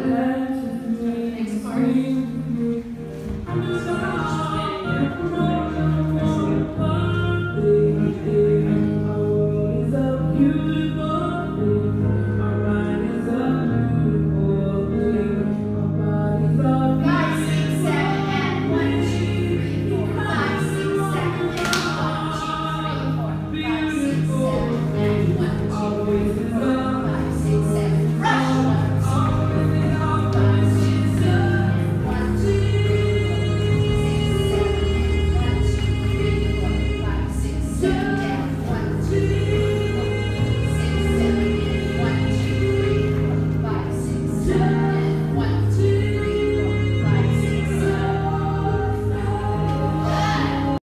Yeah.